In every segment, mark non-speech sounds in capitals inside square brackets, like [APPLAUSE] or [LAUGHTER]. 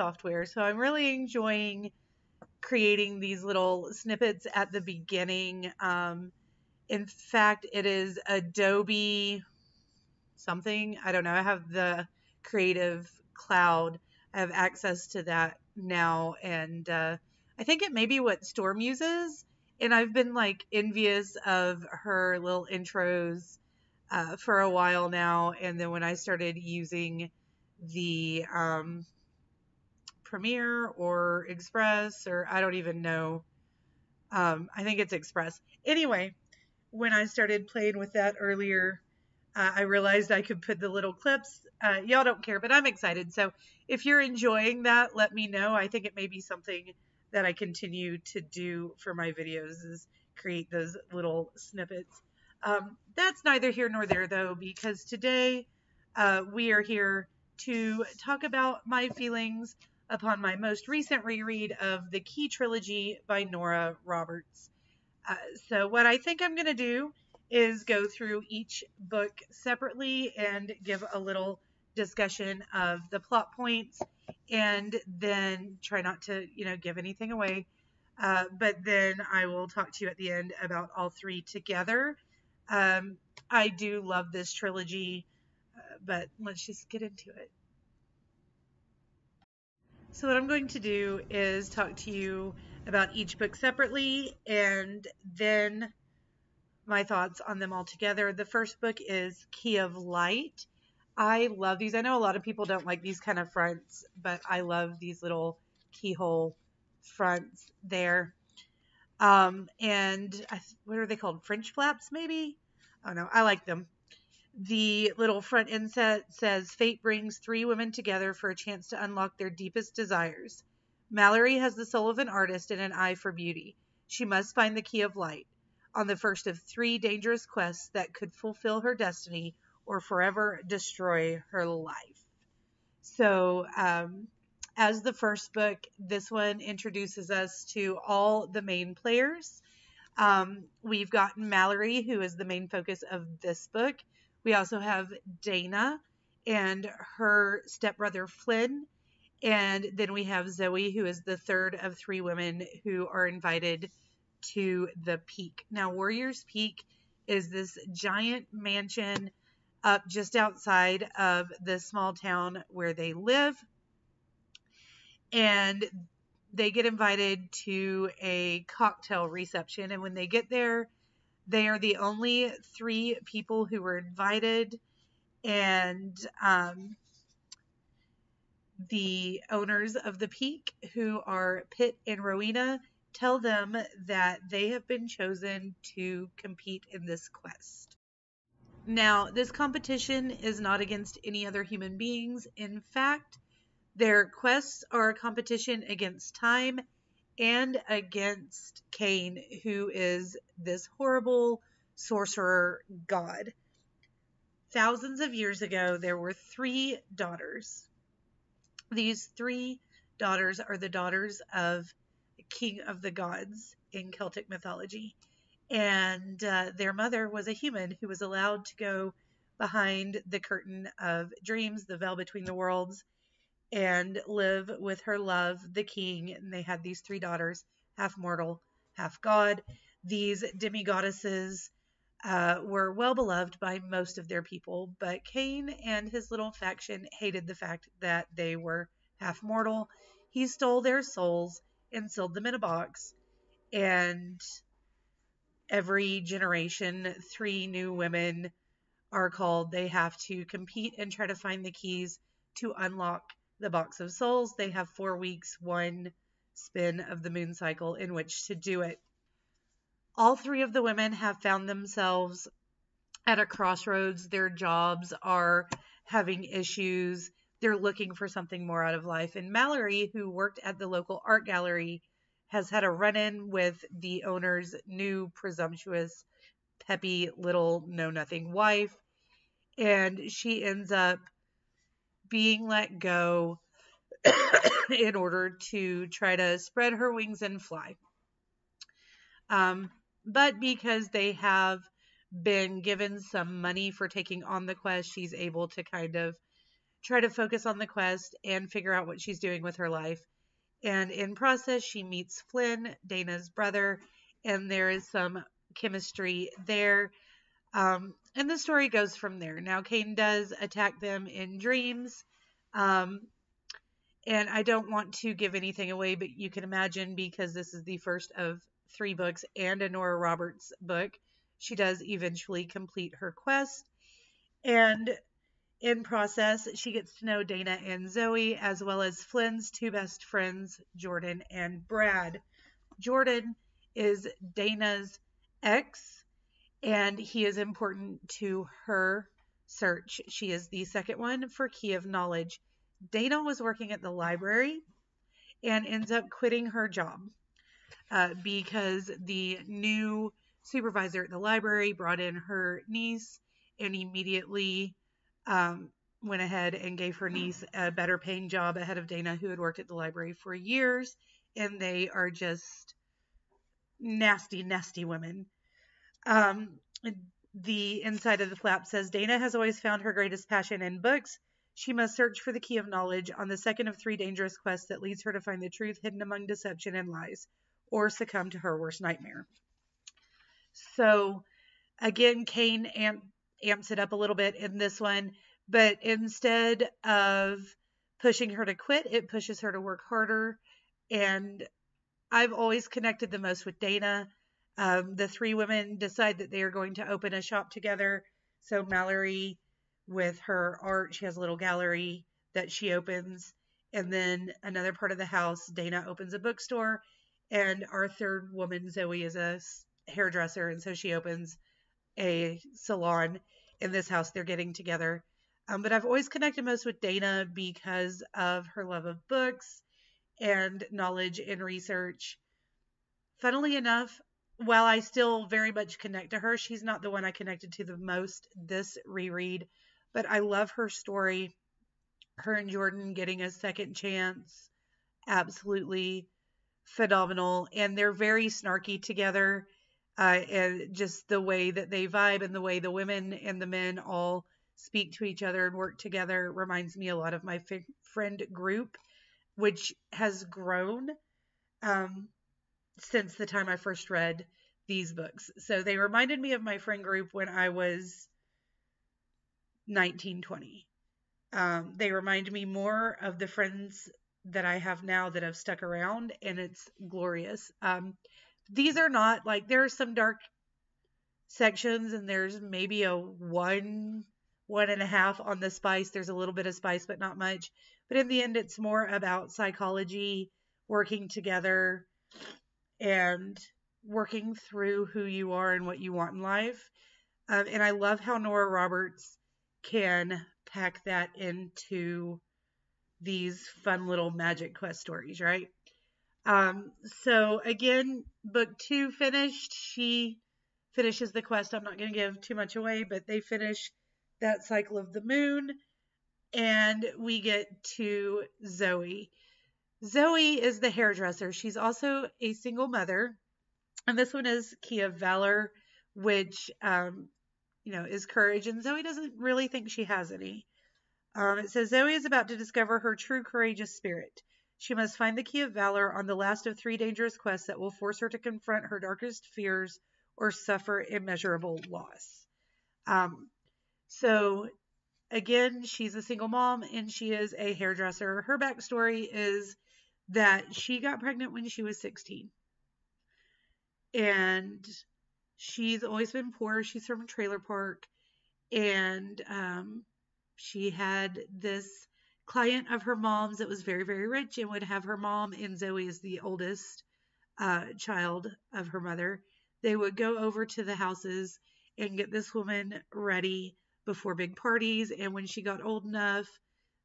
software. So I'm really enjoying creating these little snippets at the beginning. Um, in fact, it is Adobe something. I don't know. I have the Creative Cloud. I have access to that now, and uh, I think it may be what Storm uses. And I've been like envious of her little intros uh, for a while now. And then when I started using the um, Premiere or Express, or I don't even know. Um, I think it's Express. Anyway, when I started playing with that earlier, uh, I realized I could put the little clips. Uh, y'all don't care, but I'm excited. So if you're enjoying that, let me know. I think it may be something that I continue to do for my videos is create those little snippets. Um, that's neither here nor there though, because today uh, we are here to talk about my feelings upon my most recent reread of the Key Trilogy by Nora Roberts. Uh, so, what I think I'm going to do is go through each book separately and give a little discussion of the plot points and then try not to, you know, give anything away. Uh, but then I will talk to you at the end about all three together. Um, I do love this trilogy, uh, but let's just get into it. So, what I'm going to do is talk to you about each book separately and then my thoughts on them all together. The first book is Key of Light. I love these. I know a lot of people don't like these kind of fronts, but I love these little keyhole fronts there. Um, and I, what are they called? French flaps, maybe? Oh no, I like them. The little front inset says Fate brings three women together for a chance to unlock their deepest desires. Malory has the soul of an artist and an eye for beauty. She must find the key of light on the first of three dangerous quests that could fulfill her destiny or forever destroy her life. So, um, as the first book, this one introduces us to all the main players. Um, we've got Malory, who is the main focus of this book. We also have Dana and her stepbrother Flynn. And then we have Zoe, who is the third of three women who are invited to the peak. Now, Warriors Peak is this giant mansion up just outside of the small town where they live. And they get invited to a cocktail reception. And when they get there, they are the only three people who were invited. And um, the owners of the peak, who are Pitte and Rowena, tell them that they have been chosen to compete in this quest. Now, this competition is not against any other human beings. In fact, their quests are a competition against time and against Kane, who is this horrible sorcerer god. Thousands of years ago, there were three daughters. These three daughters are the daughters of king of the gods in Celtic mythology. And uh, their mother was a human who was allowed to go behind the curtain of dreams, the veil between the worlds, and live with her love, the king. And they had these three daughters, half mortal, half god. These demigoddesses uh, were well beloved by most of their people, but Kane and his little faction hated the fact that they were half mortal. He stole their souls and sealed them in a box. And every generation, three new women are called. They have to compete and try to find the keys to unlock the box of souls. They have four weeks, one spin of the moon cycle in which to do it. All three of the women have found themselves at a crossroads. Their jobs are having issues they're looking for something more out of life. And Malory, who worked at the local art gallery, has had a run in with the owner's new presumptuous, peppy little know nothing wife. And she ends up being let go [COUGHS] in order to try to spread her wings and fly. Um, but because they have been given some money for taking on the quest, she's able to kind of try to focus on the quest and figure out what she's doing with her life. And in process, she meets Flynn, Dana's brother, and there is some chemistry there. Um, and the story goes from there. Now, Kane does attack them in dreams. Um, and I don't want to give anything away, but you can imagine because this is the first of three books and a Nora Roberts book, she does eventually complete her quest. And in process, she gets to know Dana and Zoe, as well as Flynn's two best friends, Jordan and Brad. Jordan is Dana's ex, and he is important to her search. She is the second one for Key of Knowledge. Dana was working at the library and ends up quitting her job uh, because the new supervisor at the library brought in her niece and immediately um, went ahead and gave her niece a better paying job ahead of Dana, who had worked at the library for years. And they are just nasty, nasty women. Um, the inside of the flap says Dana has always found her greatest passion in books. She must search for the key of knowledge on the second of three dangerous quests that leads her to find the truth hidden among deception and lies, or succumb to her worst nightmare. So, again, Kane amp, amps it up a little bit in this one, but instead of pushing her to quit, it pushes her to work harder. And I've always connected the most with Dana. Um, the three women decide that they are going to open a shop together. So Malory, with her art, she has a little gallery that she opens. And then another part of the house, Dana opens a bookstore. And our third woman, Zoe, is a hairdresser. And so she opens a salon in this house. They're getting together. Um, but I've always connected most with Dana because of her love of books and knowledge and research. Funnily enough, while I still very much connect to her, she's not the one I connected to the most this reread, but I love her story. Her and Jordan getting a second chance, absolutely phenomenal. And they're very snarky together. Uh, and just the way that they vibe and the way the women and the men all speak to each other and work together reminds me a lot of my f- friend group which has grown um, since the time I first read these books. So they reminded me of my friend group when I was 19, 20. Um, they remind me more of the friends that I have now that have stuck around, and it's glorious. Um, these are not like there are some dark sections, and there's maybe a one, one and a half on the spice. There's a little bit of spice, but not much. But in the end, it's more about psychology, working together, and working through who you are and what you want in life. Um, and I love how Nora Roberts can pack that into these fun little magic quest stories, right? Um, so again, book two finished. She finishes the quest. I'm not going to give too much away, but they finish that cycle of the moon and we get to Zoe. Zoe is the hairdresser. She's also a single mother. And this one is Key of Valor, which, um, you know, is courage. And Zoe doesn't really think she has any. Um, it says Zoe is about to discover her true courageous spirit. She must find the Key of Valor on the last of three dangerous quests that will force her to confront her darkest fears or suffer immeasurable loss. Um, so again, she's a single mom and she is a hairdresser. Her backstory is that she got pregnant when she was 16. And she's always been poor. She's from a trailer park. And um, she had this client of her mom's that was very, very rich and would have her mom, and Zoe is the oldest uh, child of her mother. They would go over to the houses and get this woman ready before big parties. And when she got old enough,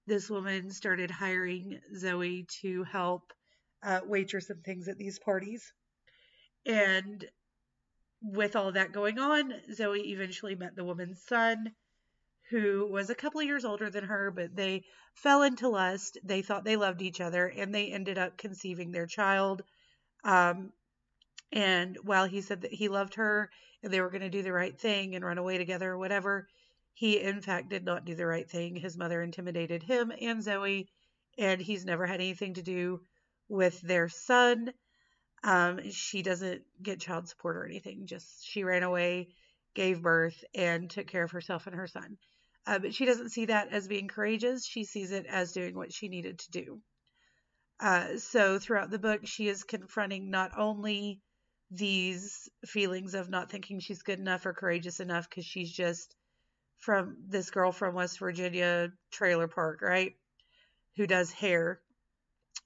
this woman started hiring Zoe to help uh, waitress and things at these parties. And with all that going on, Zoe eventually met the woman's son, who was a couple of years older than her, but they fell into lust. They thought they loved each other, and they ended up conceiving their child. Um, and while he said that he loved her and they were going to do the right thing and run away together or whatever, He, in fact, did not do the right thing. His mother intimidated him and Zoe, and he's never had anything to do with their son. Um, she doesn't get child support or anything, just she ran away, gave birth, and took care of herself and her son. Uh, but she doesn't see that as being courageous. She sees it as doing what she needed to do. Uh, so throughout the book, she is confronting not only these feelings of not thinking she's good enough or courageous enough because she's just from this girl from West Virginia trailer park, right? Who does hair,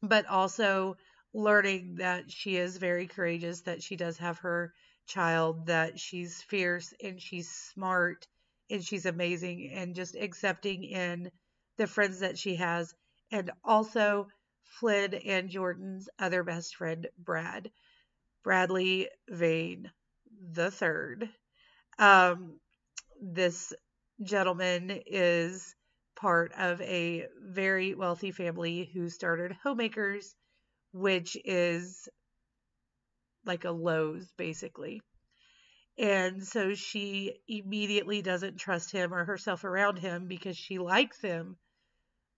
but also learning that she is very courageous, that she does have her child, that she's fierce and she's smart and she's amazing, and just accepting in the friends that she has, and also Flynn and Jordan's other best friend, Brad. Bradley Vane the third. Um, this gentleman is part of a very wealthy family who started homemakers, which is like a Lowe's basically. And so she immediately doesn't trust him or herself around him because she likes him,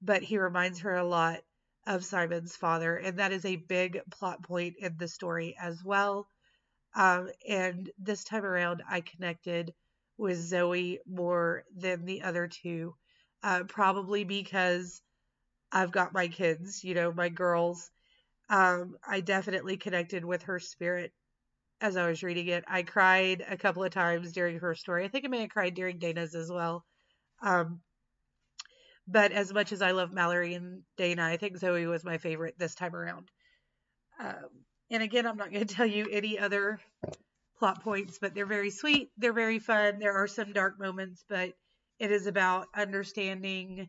but he reminds her a lot of Simon's father. And that is a big plot point in the story as well. Um, and this time around, I connected with Zoe more than the other two, uh, probably because I've got my kids, you know, my girls. Um, I definitely connected with her spirit as I was reading it. I cried a couple of times during her story. I think I may have cried during Dana's as well. Um, but as much as I love Malory and Dana, I think Zoe was my favorite this time around. Um, and again, I'm not going [LAUGHS] to tell you any other plot points, but they're very sweet. They're very fun. There are some dark moments, but it is about understanding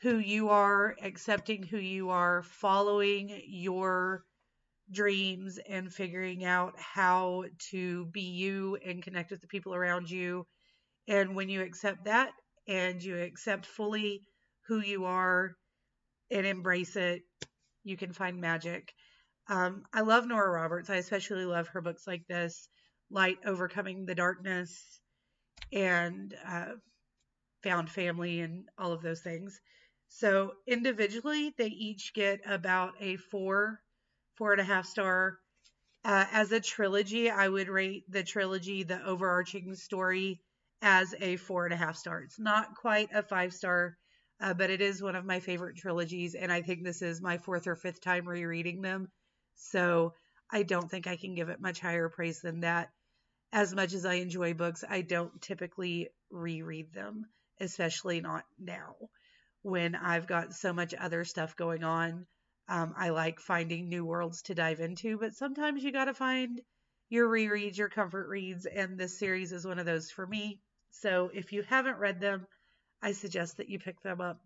who you are, accepting who you are, following your dreams, and figuring out how to be you and connect with the people around you. And when you accept that and you accept fully who you are and embrace it, you can find magic. Um, I love Nora Roberts. I especially love her books like this Light Overcoming the Darkness and uh, Found Family and all of those things. So individually, they each get about a four, four and a half star. Uh, as a trilogy, I would rate the trilogy, the overarching story, as a four and a half star. It's not quite a five star, uh, but it is one of my favorite trilogies, and I think this is my fourth or fifth time rereading them. So I don't think I can give it much higher praise than that. As much as I enjoy books, I don't typically reread them, especially not now when I've got so much other stuff going on. Um, I like finding new worlds to dive into, but sometimes you got to find your rereads, your comfort reads, and this series is one of those for me. So if you haven't read them, I suggest that you pick them up.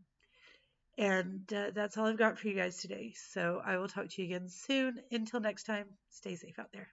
And uh, that's all I've got for you guys today. So I will talk to you again soon. Until next time, stay safe out there.